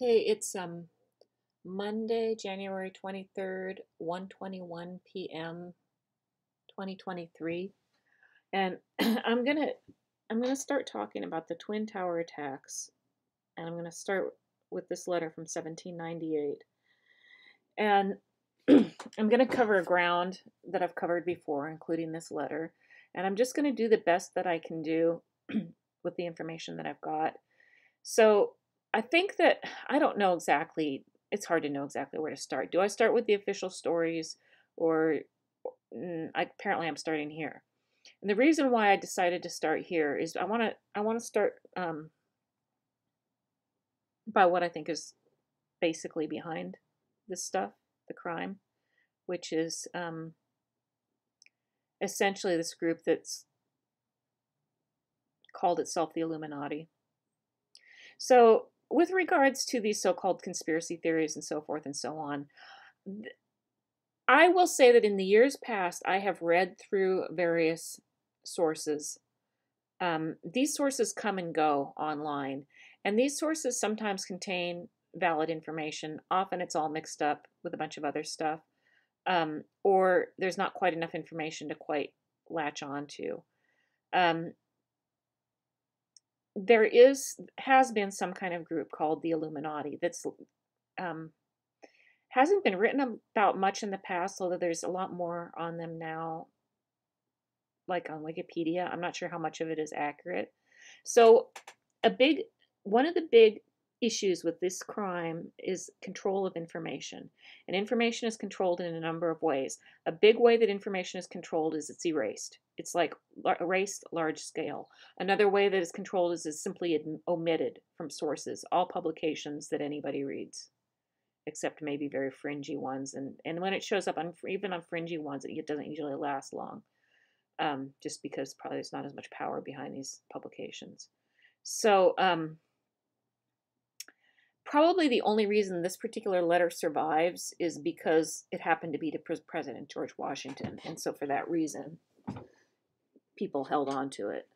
Okay, it's um Monday, January 23rd, 1:21 p.m. 2023. And I'm going to I'm going to start talking about the Twin Tower attacks. And I'm going to start with this letter from 1798. And I'm going to cover ground that I've covered before, including this letter. And I'm just going to do the best that I can do with the information that I've got. So I think that I don't know exactly. It's hard to know exactly where to start. Do I start with the official stories, or mm, I, apparently I'm starting here? And the reason why I decided to start here is I want to I want to start um, by what I think is basically behind this stuff, the crime, which is um, essentially this group that's called itself the Illuminati. So with regards to these so-called conspiracy theories and so forth and so on, I will say that in the years past, I have read through various sources. Um, these sources come and go online, and these sources sometimes contain valid information. Often it's all mixed up with a bunch of other stuff, um, or there's not quite enough information to quite latch on to. Um, there is has been some kind of group called the Illuminati that's um, hasn't been written about much in the past, although there's a lot more on them now, like on Wikipedia. I'm not sure how much of it is accurate. So, a big one of the big issues with this crime is control of information. And information is controlled in a number of ways. A big way that information is controlled is it's erased. It's like erased large scale. Another way that it's controlled is it's simply omitted from sources, all publications that anybody reads, except maybe very fringy ones. And, and when it shows up on even on fringy ones, it doesn't usually last long, um, just because probably there's not as much power behind these publications. So, um, probably the only reason this particular letter survives is because it happened to be to President George Washington, and so for that reason, people held on to it.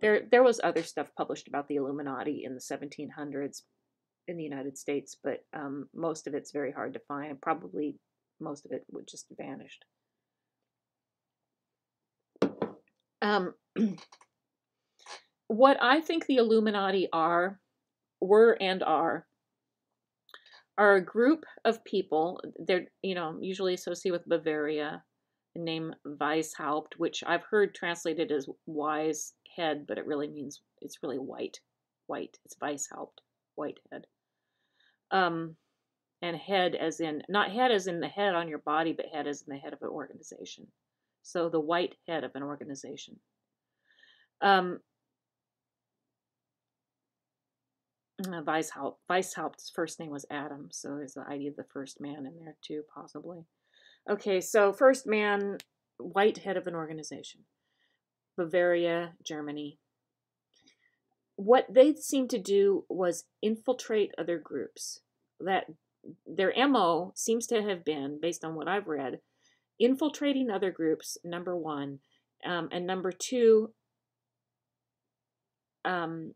There, there was other stuff published about the Illuminati in the 1700s in the United States, but um, most of it's very hard to find, probably most of it would just vanished. Um, what I think the Illuminati are, were, and are are a group of people. They're, you know, usually associated with Bavaria, the name Weishaupt, which I've heard translated as wise head, but it really means it's really white. White. It's Weishaupt, white head. Um, and head as in, not head as in the head on your body, but head as in the head of an organization. So the white head of an organization. Um, uh, Weishaupt. Weishaupt's first name was Adam, so there's the idea of the first man in there too, possibly. Okay, so first man, white head of an organization, Bavaria, Germany. What they seemed to do was infiltrate other groups. That their MO seems to have been, based on what I've read, infiltrating other groups, number one, um, and number two, um,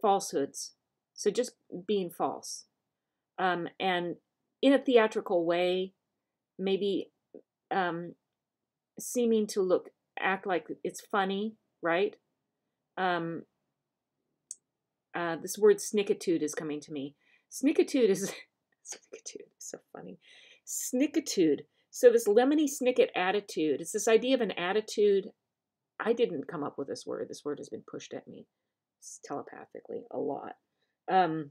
falsehoods. So just being false. Um, and in a theatrical way, maybe um, seeming to look, act like it's funny, right? Um, uh, this word snickitude is coming to me. Snickitude is, snickitude is so funny. Snickitude. So this lemony snicket attitude, it's this idea of an attitude. I didn't come up with this word. This word has been pushed at me telepathically a lot. Um,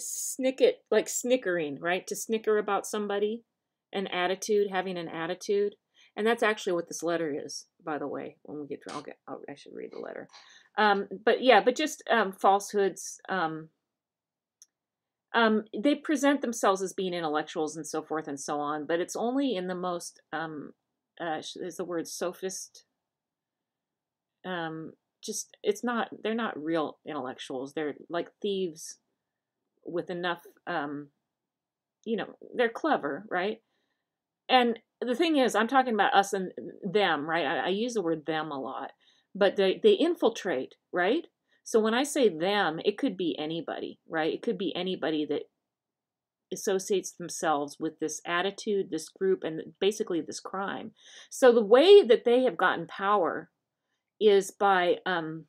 snicket, like snickering, right? To snicker about somebody, an attitude, having an attitude. And that's actually what this letter is, by the way. When we get to, I'll get, I'll, i should read the letter. Um, but yeah, but just um, falsehoods. Um, um, they present themselves as being intellectuals and so forth and so on, but it's only in the most, um, uh, is the word sophist, um, just it's not they're not real intellectuals they're like thieves with enough um you know they're clever right and the thing is i'm talking about us and them right i, I use the word them a lot but they they infiltrate right So when I say them, it could be anybody, right? It could be anybody that associates themselves with this attitude, this group, and basically this crime. So the way that they have gotten power is by um,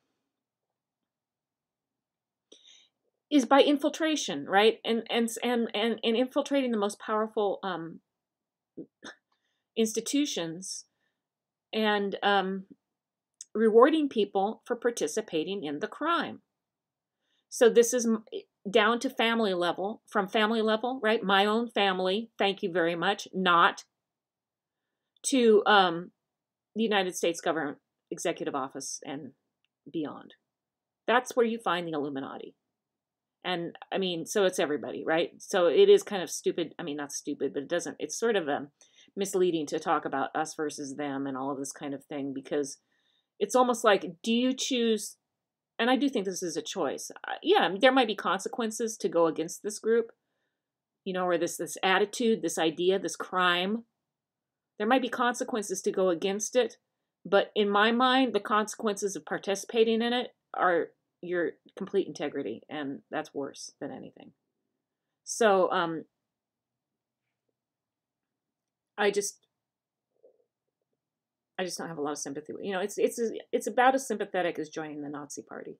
is by infiltration, right? And and and and, and infiltrating the most powerful um, institutions and um, rewarding people for participating in the crime. So this is down to family level, from family level, right? My own family, thank you very much, not to um, the United States government executive office and beyond. That's where you find the Illuminati. And i mean so it's everybody right? So it is kind of stupid i mean not stupid but it doesn't it's sort of um, misleading to talk about us versus them and all of this kind of thing because it's almost like do you choose and i do think this is a choice. Yeah there might be consequences to go against this group you know or this this attitude this idea this crime. There might be consequences to go against it but in my mind the consequences of participating in it are your complete integrity, and that's worse than anything. So, um, I just, I just don't have a lot of sympathy. You know, it's it's it's about as sympathetic as joining the Nazi Party.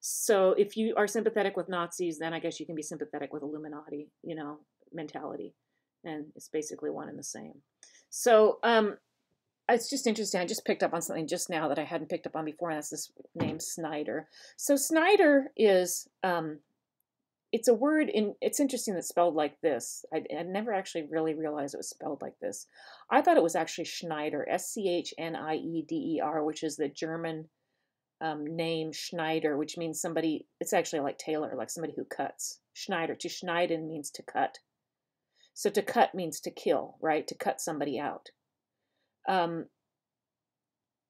So, if you are sympathetic with Nazis, then I guess you can be sympathetic with Illuminati. You know, mentality, and it's basically one and the same. So, um, it's just interesting. I just picked up on something just now that I hadn't picked up on before, and that's this name Snyder. So Snyder is um, it's a word in it's interesting that's spelled like this. I, I never actually really realized it was spelled like this. I thought it was actually Schneider, S C H N I E D E R, which is the German um, name Schneider, which means somebody. It's actually like tailor, like somebody who cuts. Schneider to schneiden means to cut. So to cut means to kill, right? To cut somebody out. Um,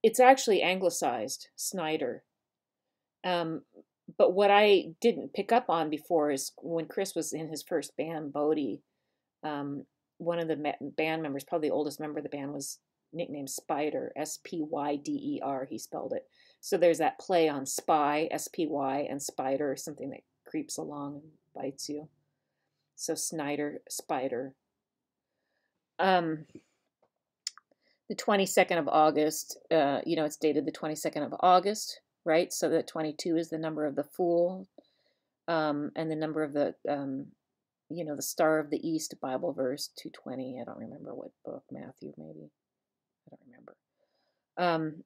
it's actually anglicized, Snyder. Um, but what I didn't pick up on before is when Chris was in his first band, Bodie, um, one of the band members, probably the oldest member of the band, was nicknamed Spider, S P Y D E R, he spelled it. So there's that play on spy, S P Y, and spider, something that creeps along and bites you. So Snyder, Spider. Um, the 22nd of August, uh, you know, it's dated the 22nd of August, right? So that 22 is the number of the Fool, um, and the number of the, um, you know, the Star of the East Bible verse 220. I don't remember what book, Matthew maybe. I don't remember. Um,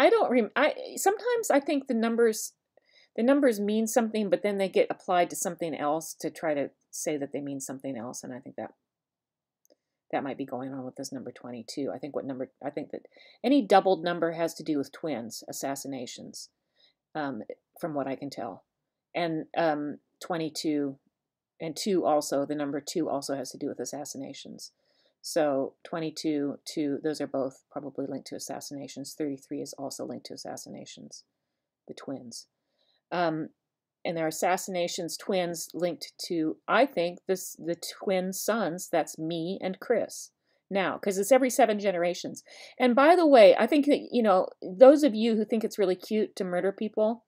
I don't rem. I sometimes I think the numbers, the numbers mean something, but then they get applied to something else to try to say that they mean something else, and I think that that might be going on with this number 22. I think what number, I think that any doubled number has to do with twins, assassinations, um, from what I can tell. And um, 22 and 2 also, the number 2 also has to do with assassinations. So 22, 2, those are both probably linked to assassinations. 33 is also linked to assassinations, the twins. Um, and their assassinations twins linked to i think this the twin sons that's me and chris now because it's every seven generations. And by the way i think that you know those of you who think it's really cute to murder people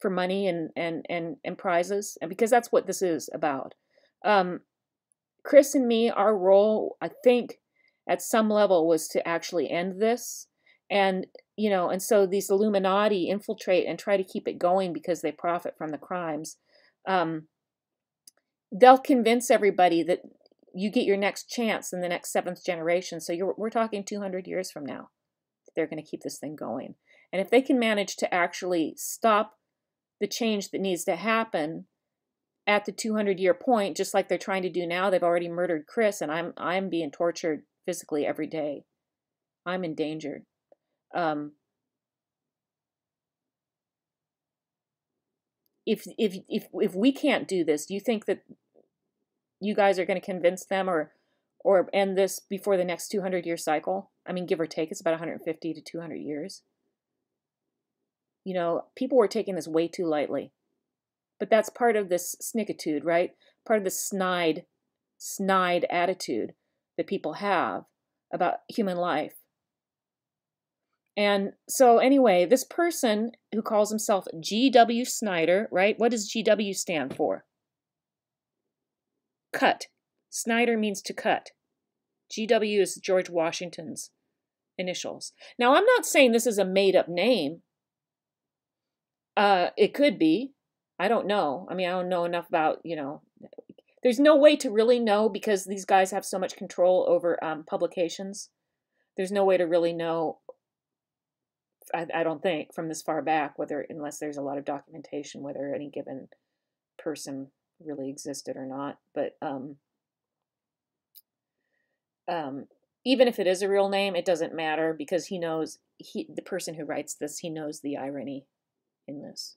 for money and and and, and prizes and because that's what this is about um chris and me our role i think at some level was to actually end this and you know and so these illuminati infiltrate and try to keep it going because they profit from the crimes um, they'll convince everybody that you get your next chance in the next seventh generation so we're talking 200 years from now they're going to keep this thing going. And if they can manage to actually stop the change that needs to happen at the 200 year point just like they're trying to do now they've already murdered chris and i'm i'm being tortured physically every day. I'm endangered um, if if if if we can't do this, do you think that you guys are going to convince them or or end this before the next 200 year cycle? I mean, give or take, it's about 150 to 200 years. You know, people were taking this way too lightly. But that's part of this snickitude, right? Part of the snide, snide attitude that people have about human life And so, anyway, this person who calls himself G.W. Snyder, right? What does G.W. stand for? Cut. Snyder means to cut. G.W. is George Washington's initials. Now, I'm not saying this is a made up name. Uh, it could be. I don't know. I mean, I don't know enough about, you know, there's no way to really know because these guys have so much control over um, publications. There's no way to really know I, I don't think from this far back whether unless there's a lot of documentation whether any given person really existed or not but um um even if it is a real name it doesn't matter because he knows he the person who writes this he knows the irony in this.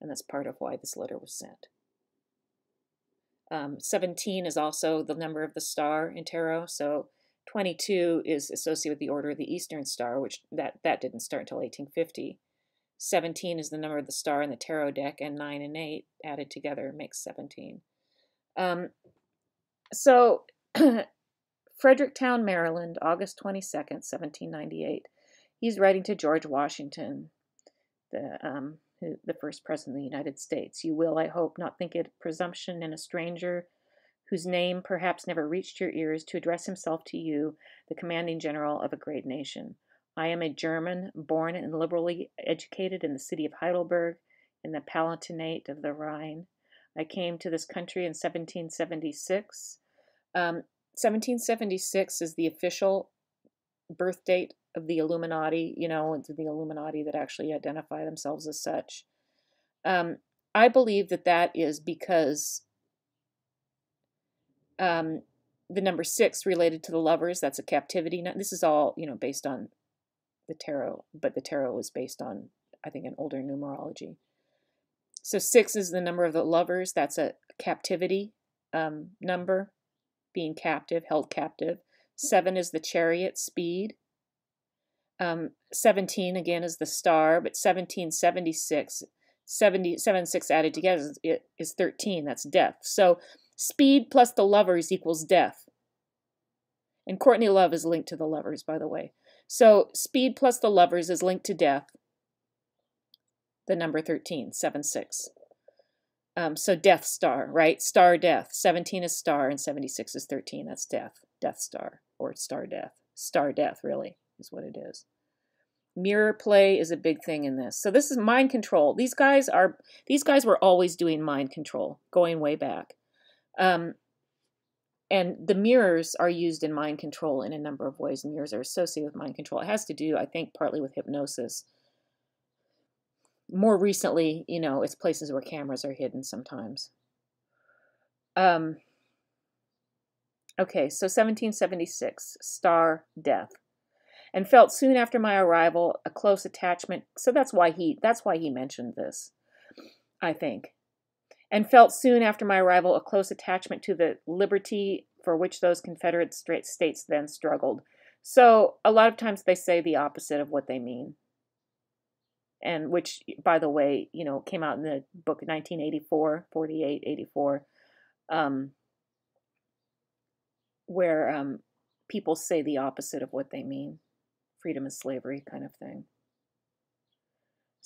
And that's part of why this letter was sent. Um, 17 is also the number of the star in tarot so 22 is associated with the Order of the Eastern Star, which that, that didn't start until 1850. 17 is the number of the star in the tarot deck, and 9 and 8 added together makes 17. Um, so, Fredericktown, Maryland, August 22nd, 1798. He's writing to George Washington, the, um, the first president of the United States. You will, I hope, not think it presumption in a stranger whose name perhaps never reached your ears, to address himself to you, the commanding general of a great nation. I am a German, born and liberally educated in the city of Heidelberg, in the Palatinate of the Rhine. I came to this country in 1776. Um, 1776 is the official birth date of the Illuminati, you know, the Illuminati that actually identify themselves as such. Um, I believe that that is because um, the number six related to the lovers. That's a captivity. This is all you know based on the tarot, but the tarot was based on I think an older numerology. So six is the number of the lovers. That's a captivity um, number, being captive, held captive. Seven is the chariot speed. Um, 17 again is the star, but 1776, 70, 76 added together is, is 13. That's death. So Speed plus the lovers equals death. And Courtney Love is linked to the lovers, by the way. So speed plus the lovers is linked to death. The number 13, 7, 6. Um, so Death Star, right? Star Death. 17 is star and 76 is 13. That's death. Death Star or Star Death. Star Death, really, is what it is. Mirror play is a big thing in this. So this is mind control. These guys are these guys were always doing mind control, going way back. Um, and the mirrors are used in mind control in a number of ways. Mirrors are associated with mind control. It has to do, I think, partly with hypnosis. More recently, you know, it's places where cameras are hidden sometimes. Um, okay, so 1776, star death. And felt soon after my arrival a close attachment. So that's why he that's why he mentioned this, I think and felt soon after my arrival a close attachment to the liberty for which those Confederate states then struggled. So a lot of times they say the opposite of what they mean. And which, by the way, you know, came out in the book 1984, 48, 84, um, where um, people say the opposite of what they mean. Freedom is slavery kind of thing.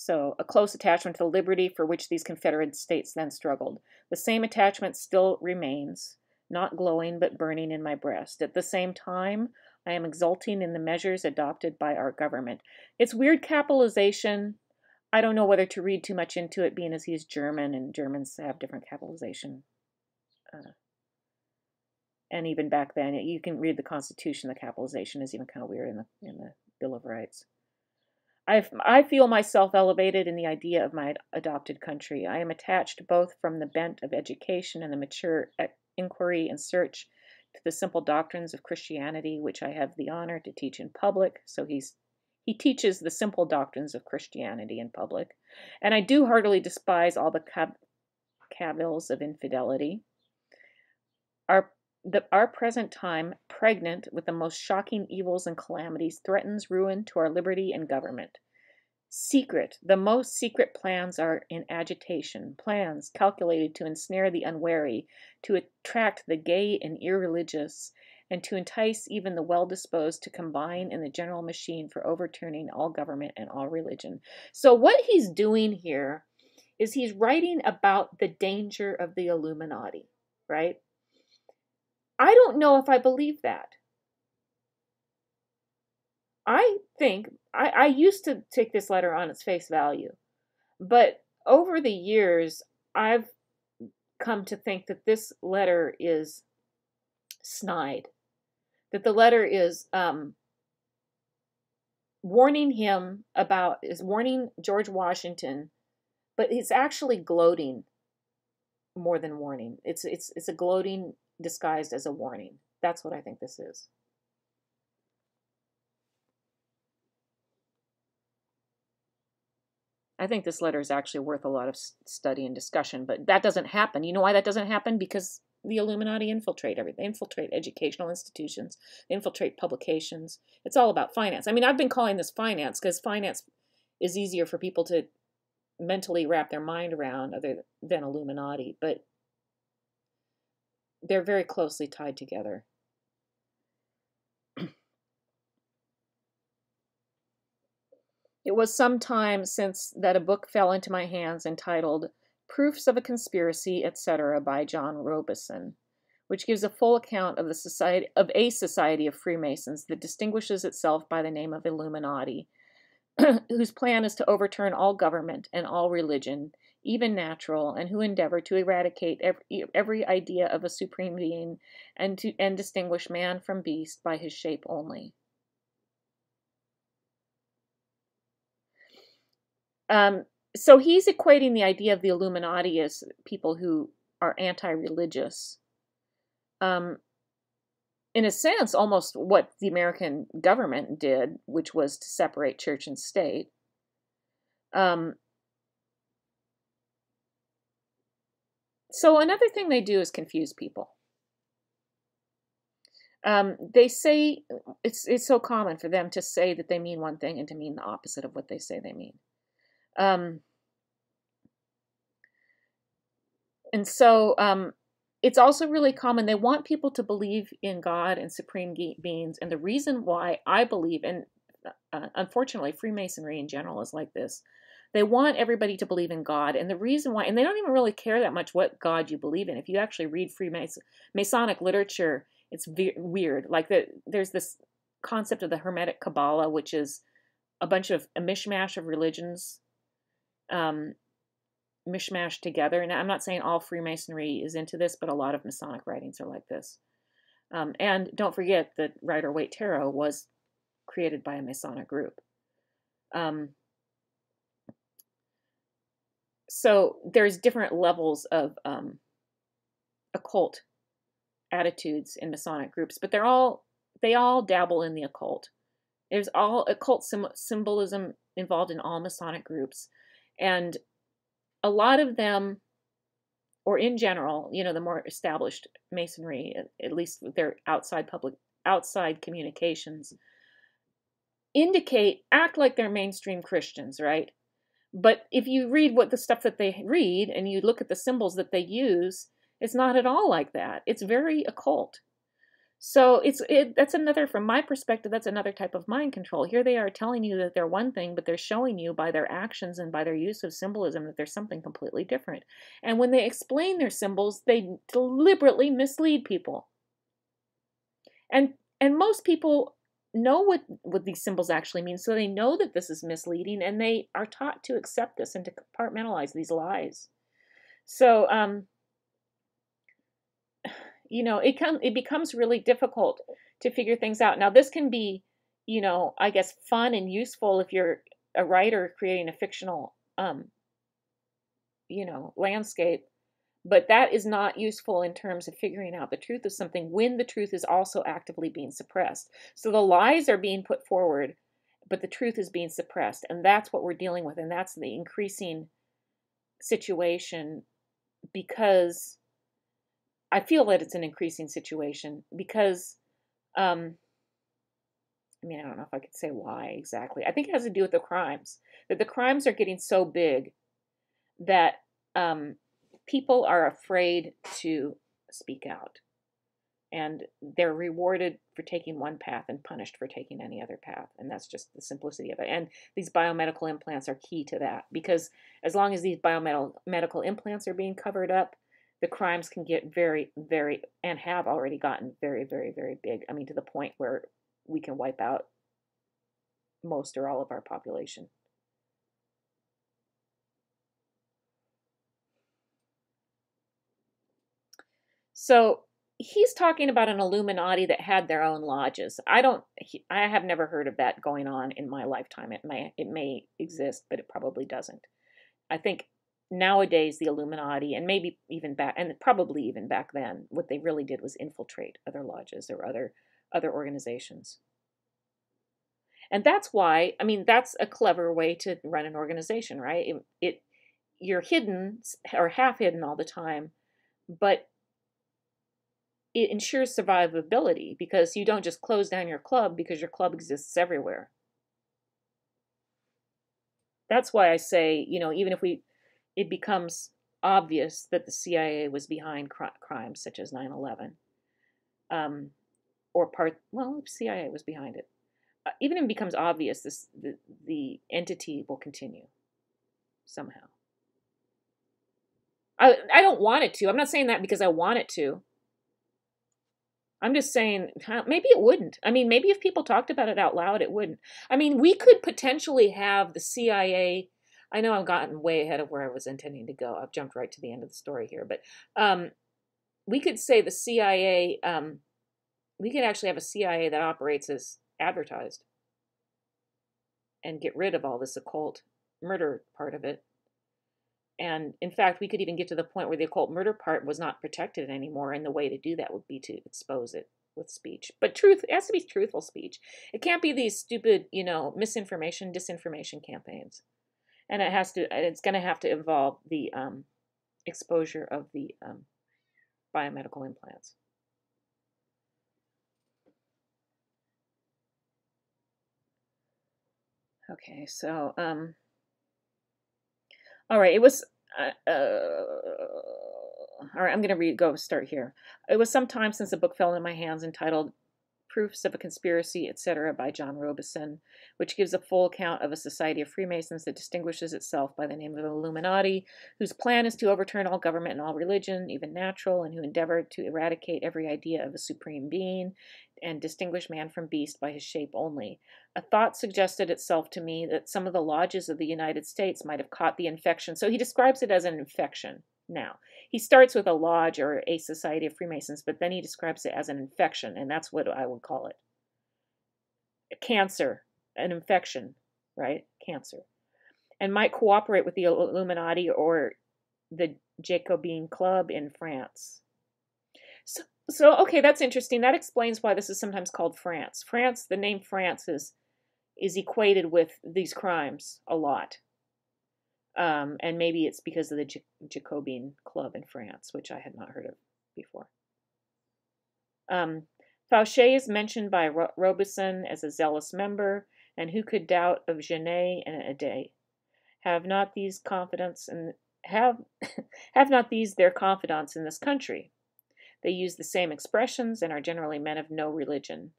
So, a close attachment to the liberty for which these Confederate states then struggled. The same attachment still remains, not glowing but burning in my breast. At the same time, I am exulting in the measures adopted by our government. It's weird capitalization. I don't know whether to read too much into it, being as he's German, and Germans have different capitalization. Uh, and even back then, you can read the Constitution. The capitalization is even kind of weird in the in the Bill of Rights. I, I feel myself elevated in the idea of my adopted country. I am attached both from the bent of education and the mature inquiry and search to the simple doctrines of Christianity, which I have the honor to teach in public. So he's he teaches the simple doctrines of Christianity in public, and I do heartily despise all the cavils of infidelity. Our the, our present time, pregnant with the most shocking evils and calamities, threatens ruin to our liberty and government. Secret, the most secret plans are in agitation, plans calculated to ensnare the unwary, to attract the gay and irreligious, and to entice even the well disposed to combine in the general machine for overturning all government and all religion. So, what he's doing here is he's writing about the danger of the Illuminati, right? I don't know if I believe that. I think I, I used to take this letter on its face value, but over the years, I've come to think that this letter is snide, that the letter is um, warning him about, is warning George Washington, but it's actually gloating more than warning. It's it's it's a gloating disguised as a warning. That's what I think this is. I think this letter is actually worth a lot of study and discussion, but that doesn't happen. You know why that doesn't happen? Because the Illuminati infiltrate everything. Infiltrate educational institutions, infiltrate publications. It's all about finance. I mean, I've been calling this finance because finance is easier for people to mentally wrap their mind around other than Illuminati, but they're very closely tied together. It was some time since that a book fell into my hands entitled Proofs of a Conspiracy, etc., by John Robison, which gives a full account of the society of a society of Freemasons that distinguishes itself by the name of Illuminati, whose plan is to overturn all government and all religion, even natural, and who endeavor to eradicate every, every idea of a supreme being and to and distinguish man from beast by his shape only. Um, so he's equating the idea of the Illuminati as people who are anti-religious. Um, in a sense, almost what the American government did, which was to separate church and state. Um, so another thing they do is confuse people. Um, they say it's it's so common for them to say that they mean one thing and to mean the opposite of what they say they mean. Um, and so um, it's also really common. They want people to believe in God and supreme beings. And the reason why I believe, and uh, unfortunately, Freemasonry in general is like this. They want everybody to believe in God. And the reason why, and they don't even really care that much what God you believe in. If you actually read Freemasonic literature, it's weird. Like the, there's this concept of the Hermetic Kabbalah, which is a bunch of a mishmash of religions um, mishmash together. And I'm not saying all Freemasonry is into this, but a lot of Masonic writings are like this. Um, and don't forget that Rider Waite Tarot was created by a Masonic group. Um, so there's different levels of um, occult attitudes in Masonic groups, but they're all they all dabble in the occult. There's all occult symbolism involved in all Masonic groups. And a lot of them, or in general, you know, the more established masonry, at least their outside public, outside communications, indicate, act like they're mainstream Christians, right? But if you read what the stuff that they read and you look at the symbols that they use, it's not at all like that. It's very occult. So it's it, that's another from my perspective that's another type of mind control. Here they are telling you that they're one thing, but they're showing you by their actions and by their use of symbolism that there's something completely different. And when they explain their symbols, they deliberately mislead people. And and most people know what what these symbols actually mean, so they know that this is misleading and they are taught to accept this and to compartmentalize these lies. So um you know it come it becomes really difficult to figure things out now this can be you know i guess fun and useful if you're a writer creating a fictional um you know landscape but that is not useful in terms of figuring out the truth of something when the truth is also actively being suppressed so the lies are being put forward but the truth is being suppressed and that's what we're dealing with and that's the increasing situation because I feel that it's an increasing situation because, um, I mean, I don't know if I could say why exactly. I think it has to do with the crimes. That the crimes are getting so big that um, people are afraid to speak out. and they're rewarded for taking one path and punished for taking any other path. And that's just the simplicity of it. And these biomedical implants are key to that because as long as these biomedical medical implants are being covered up the crimes can get very very and have already gotten very very very big. I mean to the point where we can wipe out most or all of our population so he's talking about an Illuminati that had their own lodges. I don't he, I have never heard of that going on in my lifetime. It may it may exist, but it probably doesn't. I think nowadays the Illuminati and maybe even back and probably even back then what they really did was infiltrate other lodges or other other organizations. And that's why, I mean, that's a clever way to run an organization, right? It, it you're hidden or half hidden all the time, but it ensures survivability because you don't just close down your club because your club exists everywhere. That's why I say, you know, even if we, it becomes obvious that the CIA was behind cr- crimes such as 9 11, um, or part, well, CIA was behind it. Uh, even if it becomes obvious, this, the, the entity will continue somehow. I, I don't want it to. I'm not saying that because I want it to. I'm just saying, maybe it wouldn't. I mean, maybe if people talked about it out loud, it wouldn't. I mean, we could potentially have the CIA. I know I've gotten way ahead of where I was intending to go. I've jumped right to the end of the story here, but um, we could say the CIA. Um, we could actually have a CIA that operates as advertised, and get rid of all this occult murder part of it and in fact, we could even get to the point where the occult murder part was not protected anymore. And the way to do that would be to expose it with speech. But truth, it has to be truthful speech. It can't be these stupid, you know, misinformation, disinformation campaigns. And it has to, it's going to have to involve the um, exposure of the um, biomedical implants. Okay, so um, all right, it was. Uh, uh, all right, I'm going to read. Go start here. It was some time since a book fell into my hands entitled Proofs of a Conspiracy, etc., by John Robison, which gives a full account of a society of Freemasons that distinguishes itself by the name of Illuminati, whose plan is to overturn all government and all religion, even natural, and who endeavor to eradicate every idea of a supreme being and distinguish man from beast by his shape only. A thought suggested itself to me that some of the lodges of the United States might have caught the infection. So he describes it as an infection now. He starts with a lodge or a society of Freemasons, but then he describes it as an infection, and that's what I would call it. A cancer, an infection, right? Cancer. And might cooperate with the Illuminati or the Jacobin Club in France. So, so okay, that's interesting. That explains why this is sometimes called France. France, the name France is is equated with these crimes a lot. Um, and maybe it's because of the J- Jacobin Club in France, which I had not heard of before. Um, Fauchet is mentioned by Ro- Robison as a zealous member, and who could doubt of Genet and Adet? Have not these confidence and have have not these their confidants in this country? They use the same expressions and are generally men of no religion.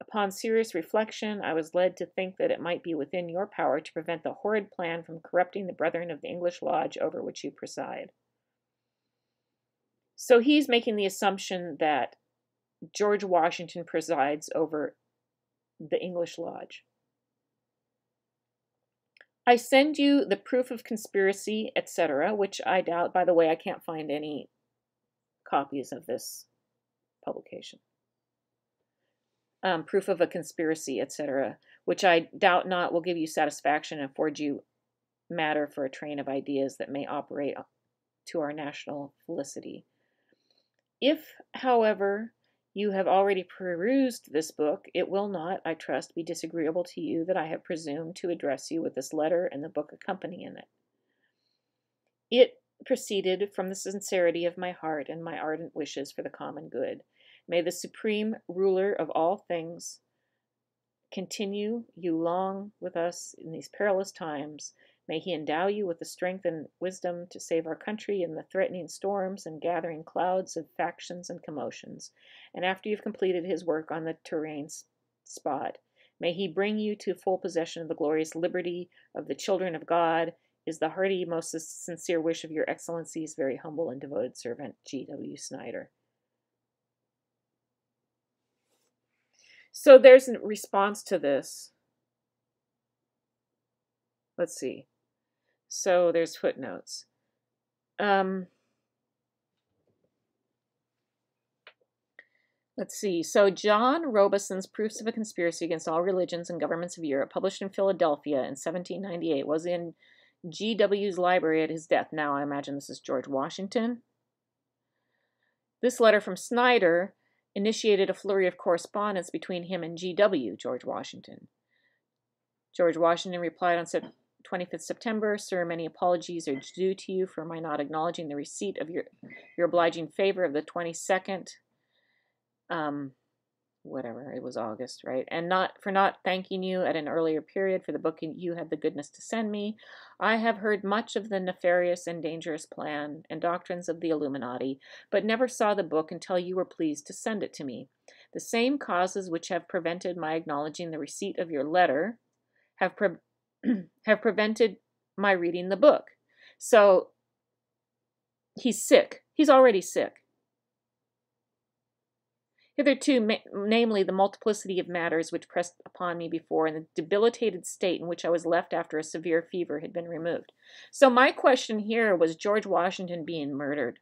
Upon serious reflection, I was led to think that it might be within your power to prevent the horrid plan from corrupting the brethren of the English Lodge over which you preside. So he's making the assumption that George Washington presides over the English Lodge. I send you the proof of conspiracy, etc., which I doubt, by the way, I can't find any copies of this publication um, proof of a conspiracy, etc., which I doubt not will give you satisfaction and afford you matter for a train of ideas that may operate to our national felicity. If, however, you have already perused this book, it will not, I trust, be disagreeable to you that I have presumed to address you with this letter and the book accompanying it. It proceeded from the sincerity of my heart and my ardent wishes for the common good. May the supreme ruler of all things continue you long with us in these perilous times. May he endow you with the strength and wisdom to save our country in the threatening storms and gathering clouds of factions and commotions. And after you've completed his work on the terrain spot, may he bring you to full possession of the glorious liberty of the children of God, is the hearty, most sincere wish of your excellency's very humble and devoted servant, G.W. Snyder. So there's a response to this. Let's see. So there's footnotes. Um, let's see. So John Robison's Proofs of a Conspiracy Against All Religions and Governments of Europe, published in Philadelphia in 1798, was in G.W.'s library at his death. Now I imagine this is George Washington. This letter from Snyder initiated a flurry of correspondence between him and G.W., George Washington. George Washington replied on 25th September, Sir, many apologies are due to you for my not acknowledging the receipt of your, your obliging favor of the 22nd. Um, whatever, it was August, right? And not for not thanking you at an earlier period for the book you had the goodness to send me. I have heard much of the nefarious and dangerous plan and doctrines of the Illuminati, but never saw the book until you were pleased to send it to me. The same causes which have prevented my acknowledging the receipt of your letter have pre- have prevented my reading the book. So he's sick. He's already sick. Hitherto, ma- namely, the multiplicity of matters which pressed upon me before, and the debilitated state in which I was left after a severe fever had been removed. So, my question here was George Washington being murdered?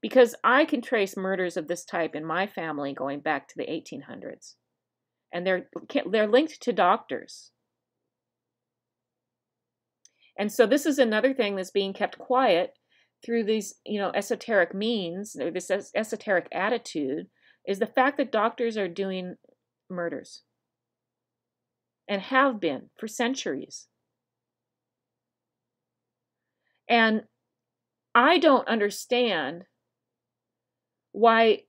Because I can trace murders of this type in my family going back to the 1800s and they're they're linked to doctors. And so this is another thing that's being kept quiet through these, you know, esoteric means this esoteric attitude is the fact that doctors are doing murders. And have been for centuries. And I don't understand why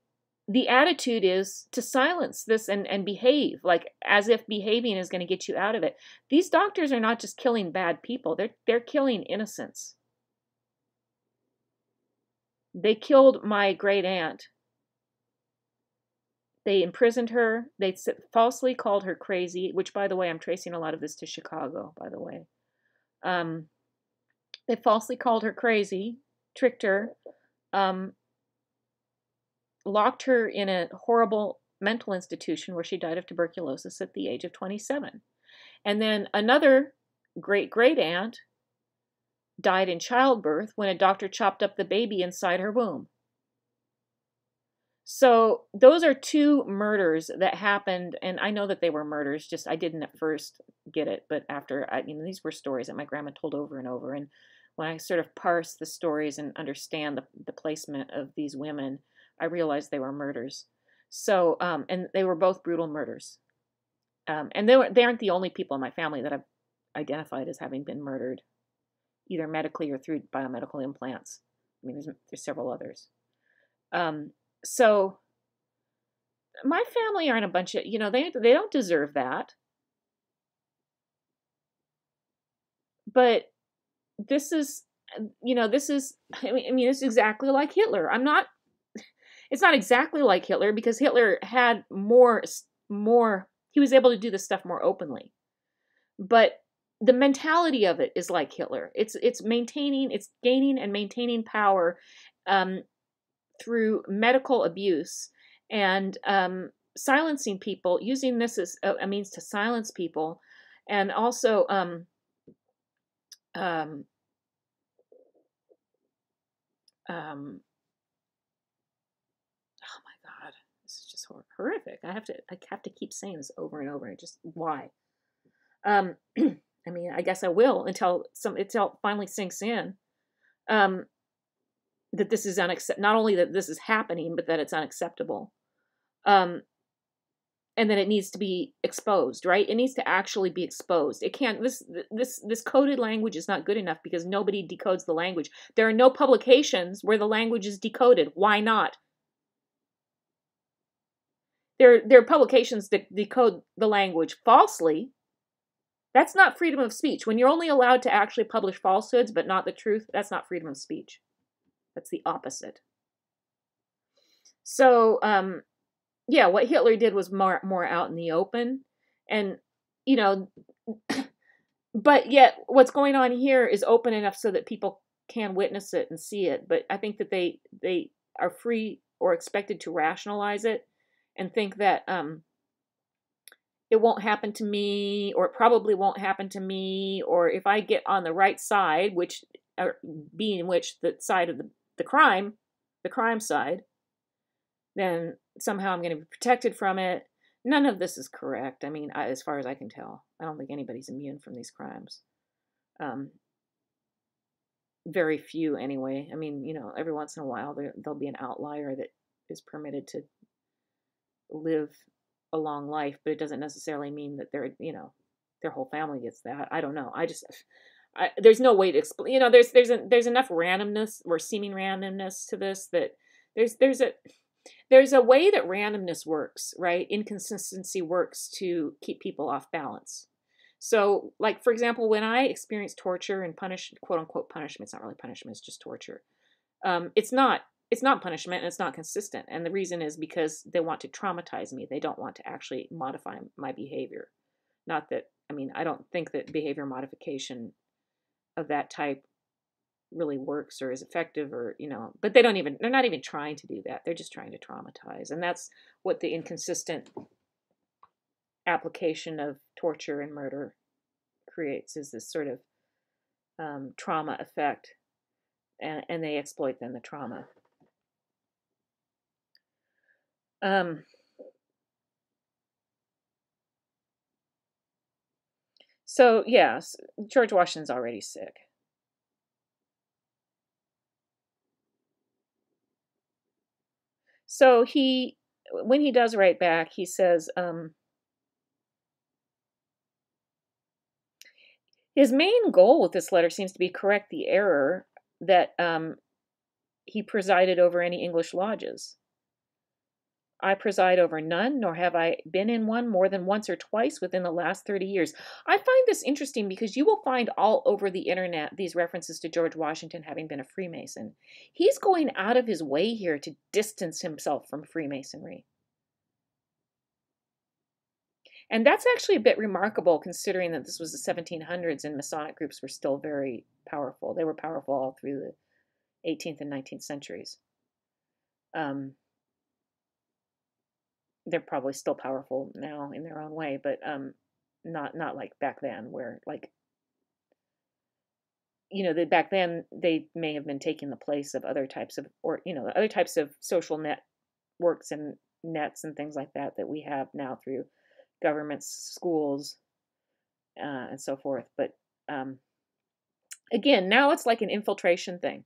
the attitude is to silence this and, and behave like as if behaving is going to get you out of it. These doctors are not just killing bad people they're they're killing innocents they killed my great aunt. They imprisoned her. They falsely called her crazy which by the way i'm tracing a lot of this to chicago by the way. Um, they falsely called her crazy tricked her um, locked her in a horrible mental institution where she died of tuberculosis at the age of 27. And then another great great aunt died in childbirth when a doctor chopped up the baby inside her womb. So those are two murders that happened, and I know that they were murders. Just I didn't at first get it, but after I, you know, these were stories that my grandma told over and over. And when I sort of parse the stories and understand the, the placement of these women, I realized they were murders. So, um, and they were both brutal murders. Um, and they, were, they aren't the only people in my family that I've identified as having been murdered, either medically or through biomedical implants. I mean, there's, there's several others. Um, so, my family aren't a bunch of, you know, they, they don't deserve that. But this is, you know, this is, I mean, I mean, it's exactly like Hitler. I'm not it's not exactly like Hitler because Hitler had more more he was able to do this stuff more openly. But the mentality of it is like Hitler. It's it's maintaining, it's gaining and maintaining power um, through medical abuse and um, silencing people, using this as a, means to silence people, and also um, um, um, horrific. I have to I have to keep saying this over and over. Just why? Um, I mean, I guess I will until some until it finally sinks in. Um, that this is unacceptable. Not only that this is happening, but that it's unacceptable. Um, and that it needs to be exposed, right? It needs to actually be exposed. It can't. This this this coded language is not good enough because nobody decodes the language. There are no publications where the language is decoded. Why not? There, there are publications that decode the language falsely, That's not freedom of speech. When you're only allowed to actually publish falsehoods but not the truth, that's not freedom of speech. That's the opposite. So, um, yeah, what Hitler did was more more out in the open, and you know, but yet what's going on here is open enough so that people can witness it and see it. But I think that they they are free or expected to rationalize it and think that um, it won't happen to me, or it probably won't happen to me, or if I get on the right side, which being which the side of the, the crime, the crime side, then somehow I'm going to be protected from it. None of this is correct. I mean, I, as far as I can tell, I don't think anybody's immune from these crimes. Um, very few, anyway. I mean, you know, every once in a while there, there'll be an outlier that is permitted to live a long life, but it doesn't necessarily mean that their you know their whole family gets that. I don't know. I just I, there's no way to explain. You know, there's there's a, there's enough randomness or seeming randomness to this that there's there's a there's a way that randomness works, right? Inconsistency works to keep people off balance. So, like for example, when I experience torture and punish quote unquote punishment, it's not really punishment; it's just torture. Um, it's not it's not punishment and it's not consistent. And the reason is because they want to traumatize me. They don't want to actually modify my behavior. Not that, I mean, I don't think that behavior modification of that type really works or is effective or, you know, but they don't even, they're not even trying to do that. They're just trying to traumatize. And that's what the inconsistent application of torture and murder creates is this sort of um, trauma effect. And, and they exploit then the trauma. Um, so, yes, George Washington's already sick. So he, when he does write back, he says, um, his main goal with this letter seems to be correct the error that um, he presided over any English lodges. I preside over none, nor have I been in one more than once or twice within the last 30 years. I find this interesting because you will find all over the internet these references to George Washington having been a Freemason. He's going out of his way here to distance himself from Freemasonry. And that's actually a bit remarkable considering that this was the 1700s and Masonic groups were still very powerful. They were powerful all through the 18th and 19th centuries. Um, they're probably still powerful now in their own way, but um, not not like back then, where like you know, that back then they may have been taking the place of other types of or you know other types of social networks and nets and things like that that we have now through governments, schools, uh, and so forth. But um, again, now it's like an infiltration thing.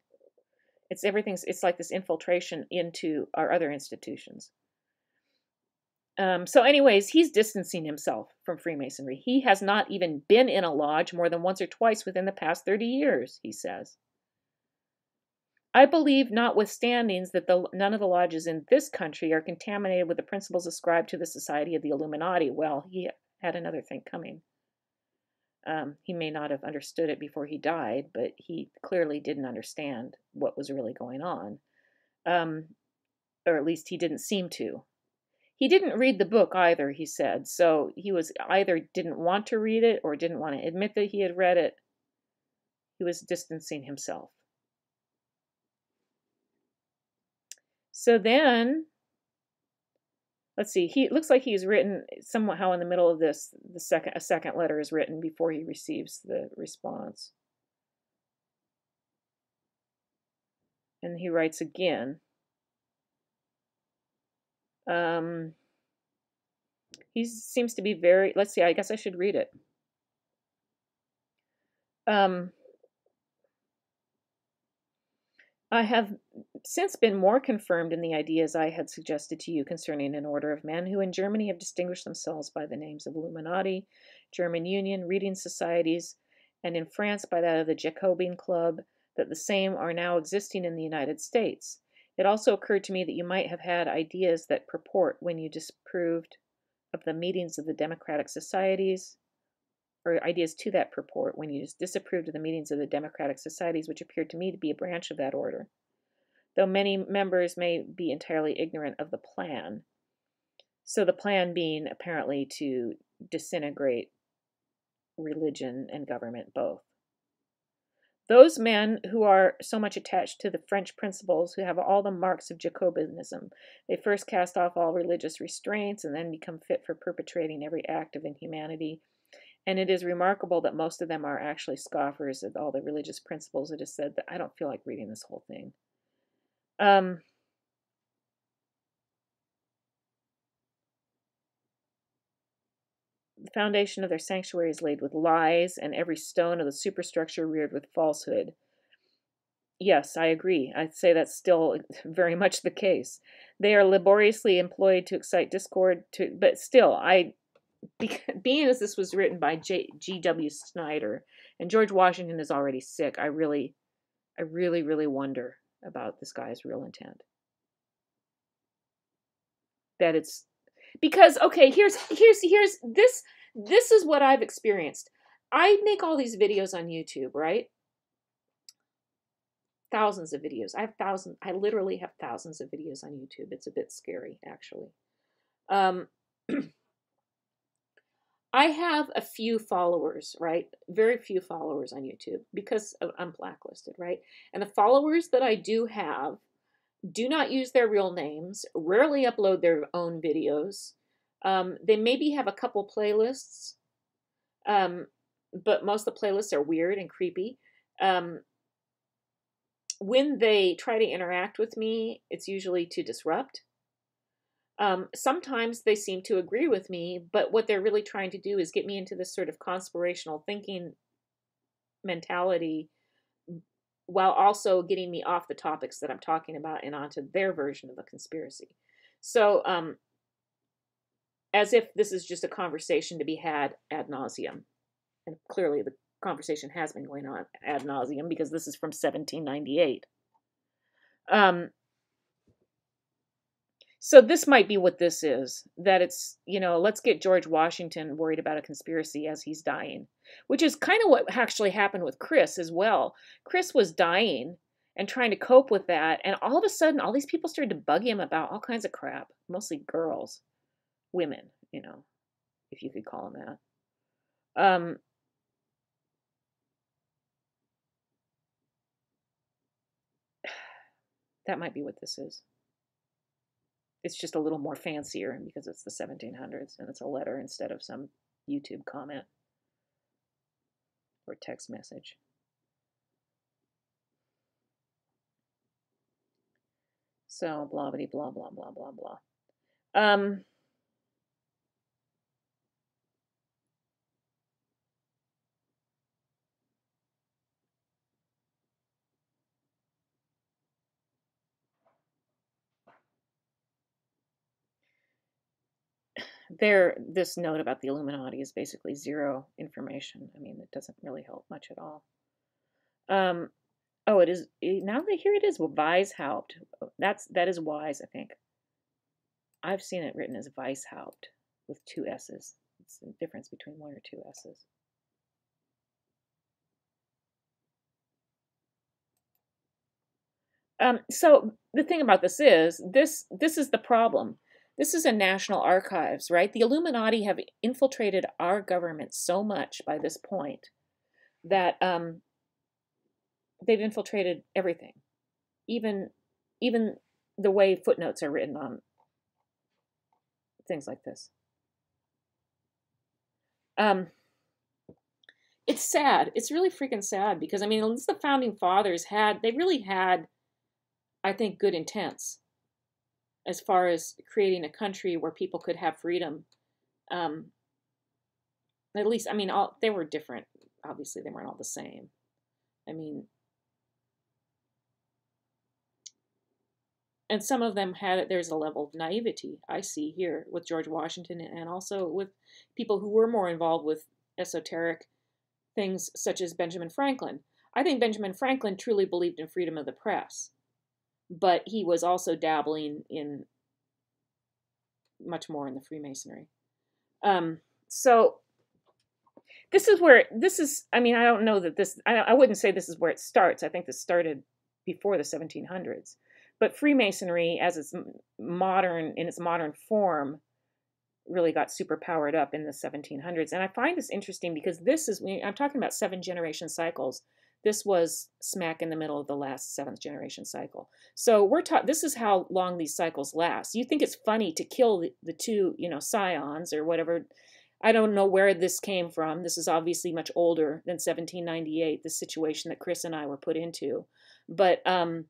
It's everything's. It's like this infiltration into our other institutions. Um, so, anyways, he's distancing himself from Freemasonry. He has not even been in a lodge more than once or twice within the past 30 years, he says. I believe, notwithstanding, that the, none of the lodges in this country are contaminated with the principles ascribed to the Society of the Illuminati. Well, he had another thing coming. Um, he may not have understood it before he died, but he clearly didn't understand what was really going on. Um, or at least he didn't seem to. He didn't read the book either, he said, so he was either didn't want to read it or didn't want to admit that he had read it. He was distancing himself. So then, let's see, he looks like he's written somehow in the middle of this, the second a second letter is written before he receives the response. And he writes again. Um, he seems to be very, let's see, I guess I should read it. Um, I have since been more confirmed in the ideas I had suggested to you concerning an order of men who in Germany have distinguished themselves by the names of Illuminati, German Union, Reading Societies, and in France by that of the Jacobin Club, that the same are now existing in the United States. It also occurred to me that you might have had ideas that purport when you disproved of the meetings of the democratic societies, or ideas to that purport when you disapproved of the meetings of the democratic societies, which appeared to me to be a branch of that order. Though many members may be entirely ignorant of the plan. So, the plan being apparently to disintegrate religion and government both. Those men who are so much attached to the French principles, who have all the marks of Jacobinism, they first cast off all religious restraints and then become fit for perpetrating every act of inhumanity. And it is remarkable that most of them are actually scoffers at all the religious principles. It is said that I don't feel like reading this whole thing. Um, foundation of their sanctuary is laid with lies, and every stone of the superstructure reared with falsehood. Yes, I agree. I'd say that's still very much the case. They are laboriously employed to excite discord, to, but still, I, being as this was written by G.W. Snyder, and George Washington is already sick, I really, I really, really wonder about this guy's real intent. That it's because okay here's here's here's this this is what i've experienced. I make all these videos on youtube right? Thousands of videos. I have thousands i literally have thousands of videos on youtube. It's a bit scary actually. Um i have a few followers right? Very few followers on youtube because i'm blacklisted right? And the followers that i do have do not use their real names, rarely upload their own videos. Um, they maybe have a couple playlists, um, but most of the playlists are weird and creepy. Um, when they try to interact with me, it's usually to disrupt. Um, sometimes they seem to agree with me, but what they're really trying to do is get me into this sort of conspirational thinking mentality while also getting me off the topics that I'm talking about and onto their version of a conspiracy. So, um, as if this is just a conversation to be had ad nauseum. And clearly, the conversation has been going on ad nauseum because this is from 1798. Um, so this might be what this is that it's, you know, let's get George Washington worried about a conspiracy as he's dying, which is kind of what actually happened with Chris as well. Chris was dying and trying to cope with that. And all of a sudden, all these people started to bug him about all kinds of crap, mostly girls, women, you know, if you could call them that. Um, that might be what this is it's just a little more fancier because it's the 1700s and it's a letter instead of some YouTube comment or text message. So blah blah blah blah blah blah blah. Um, there this note about the Illuminati is basically zero information. I mean, it doesn't really help much at all. Um, oh, it is eh, now that here it is Weishaupt. That's that is wise, I think. I've seen it written as Weishaupt with two S's. It's the difference between one or two S's. Um, so the thing about this is this this is the problem this is a national archives, right? The Illuminati have infiltrated our government so much by this point that um, they've infiltrated everything, even even the way footnotes are written on things like this. Um, it's sad. It's really freaking sad because I mean, at least the founding fathers had they really had, I think, good intents as far as creating a country where people could have freedom. Um, at least, I mean, all they were different. Obviously, they weren't all the same. I mean, and some of them had there's a level of naivety I see here with George Washington and also with people who were more involved with esoteric things such as Benjamin Franklin. I think Benjamin Franklin truly believed in freedom of the press but he was also dabbling in much more in the Freemasonry. Um, so this is where this is. I mean, I don't know that this. I, I wouldn't say this is where it starts. I think this started before the 1700s. But Freemasonry, as its modern in its modern form, really got super powered up in the 1700s. And I find this interesting because this is I'm talking about seven generation cycles. This was smack in the middle of the last seventh generation cycle. So we're taught this is how long these cycles last. You think it's funny to kill the, the two, you know, scions or whatever. I don't know where this came from. This is obviously much older than 1798, the situation that Chris and I were put into. But um,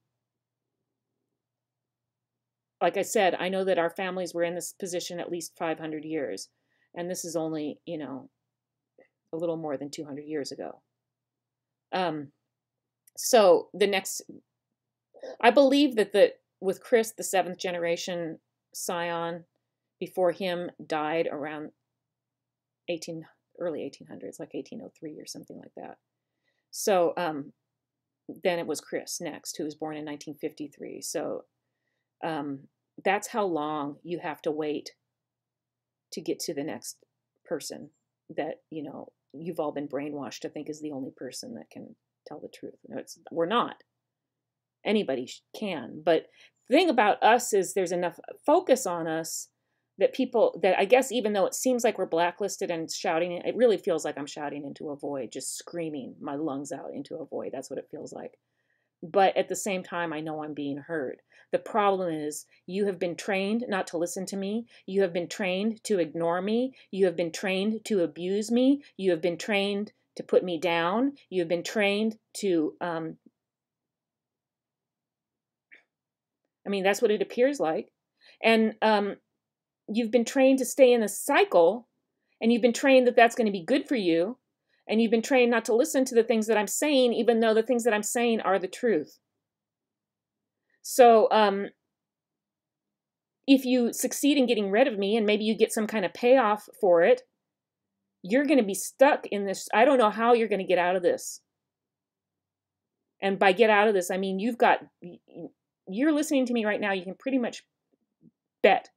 like I said, I know that our families were in this position at least 500 years, and this is only, you know, a little more than 200 years ago. Um, so the next, I believe that the with Chris, the seventh generation scion, before him died around 18 early 1800s, like 1803 or something like that. So um, then it was Chris next, who was born in 1953. So um, that's how long you have to wait to get to the next person that you know you've all been brainwashed to think is the only person that can tell the truth. No, it's we're not. Anybody can, but the thing about us is there's enough focus on us that people that I guess even though it seems like we're blacklisted and shouting, it really feels like I'm shouting into a void, just screaming my lungs out into a void. That's what it feels like but at the same time, I know I'm being heard. The problem is, you have been trained not to listen to me. You have been trained to ignore me. You have been trained to abuse me. You have been trained to put me down. You have been trained to, um, I mean, that's what it appears like. And um, you've been trained to stay in a cycle, and you've been trained that that's going to be good for you and you've been trained not to listen to the things that I'm saying, even though the things that I'm saying are the truth. So, um, if you succeed in getting rid of me and maybe you get some kind of payoff for it, you're going to be stuck in this. I don't know how you're going to get out of this. And by get out of this, I mean you've got, you're listening to me right now, you can pretty much bet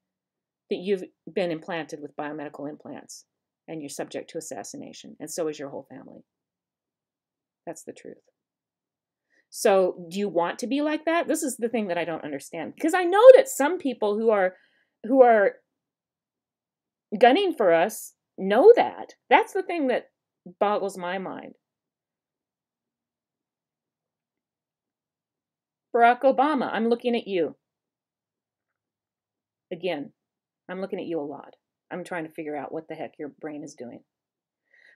that you've been implanted with biomedical implants and you're subject to assassination, and so is your whole family. That's the truth. So, do you want to be like that? This is the thing that I don't understand because I know that some people who are who are gunning for us know that. That's the thing that boggles my mind. Barack Obama, I'm looking at you. Again, I'm looking at you a lot. I'm trying to figure out what the heck your brain is doing.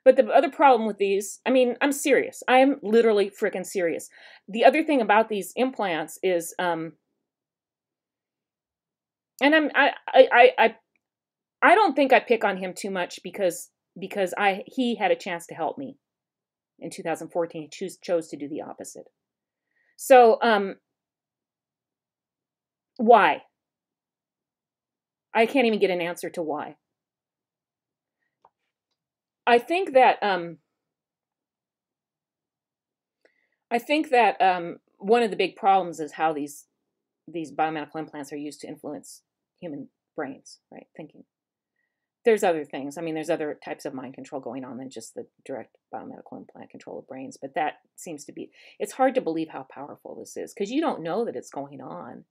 But the other problem with these, I mean, I'm serious. I am literally freaking serious. The other thing about these implants is, um, and I'm, I, I, I, I don't think I pick on him too much because because I he had a chance to help me in 2014. He choose, chose to do the opposite. So, um, why? I can't even get an answer to why. I think that um, I think that um, one of the big problems is how these these biomedical implants are used to influence human brains, right? Thinking. There's other things. I mean, there's other types of mind control going on than just the direct biomedical implant control of brains, but that seems to be. It's hard to believe how powerful this is because you don't know that it's going on.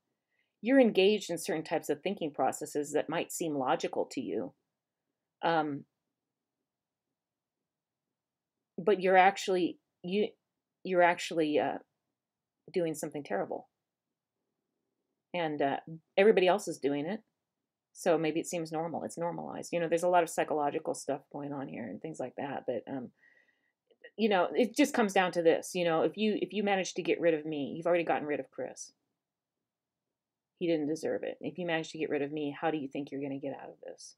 You're engaged in certain types of thinking processes that might seem logical to you, um, but you're actually you you're actually uh, doing something terrible. And uh, everybody else is doing it so maybe it seems normal it's normalized. You know there's a lot of psychological stuff going on here and things like that but um you know it just comes down to this you know if you if you manage to get rid of me you've already gotten rid of chris. He didn't deserve it. If you manage to get rid of me how do you think you're going to get out of this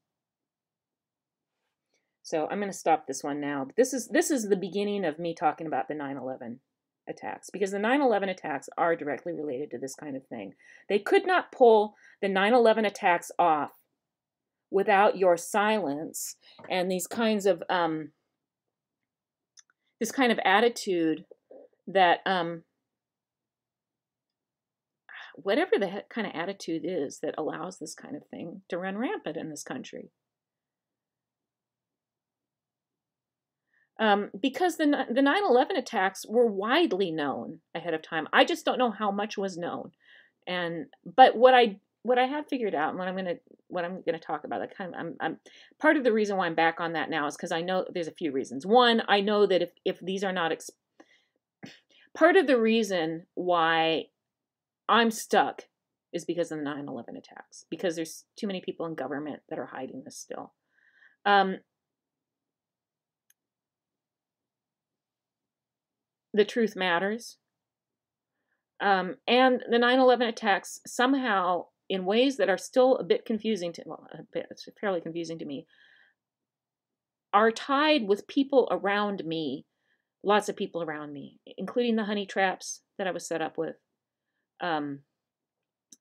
so I'm going to stop this one now. This is this is the beginning of me talking about the 9/11 attacks because the 9/11 attacks are directly related to this kind of thing. They could not pull the 9/11 attacks off without your silence and these kinds of um, this kind of attitude that um, whatever the kind of attitude is that allows this kind of thing to run rampant in this country. Um, because the the 9/11 attacks were widely known ahead of time. I just don't know how much was known. And but what I what I have figured out and what I'm gonna what I'm gonna talk about, I kind of I'm, I'm part of the reason why I'm back on that now is because I know there's a few reasons. One, I know that if if these are not ex- part of the reason why I'm stuck is because of the 9/11 attacks because there's too many people in government that are hiding this still. Um, the truth matters. Um, and the 9 11 attacks somehow, in ways that are still a bit confusing to, well, a bit, fairly confusing to me, are tied with people around me, lots of people around me, including the honey traps that I was set up with. Um,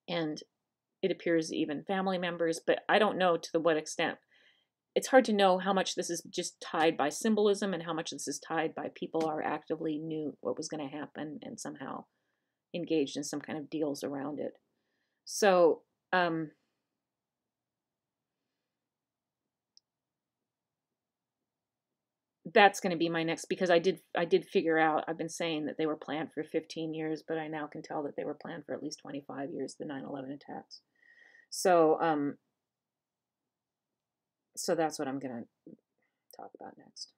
and it appears even family members, but I don't know to the what extent it's hard to know how much this is just tied by symbolism and how much this is tied by people are actively knew what was going to happen and somehow engaged in some kind of deals around it. So, um, that's going to be my next because I did I did figure out I've been saying that they were planned for 15 years, but I now can tell that they were planned for at least 25 years. The 9/11 attacks. So um, so that's what I'm going to talk about next.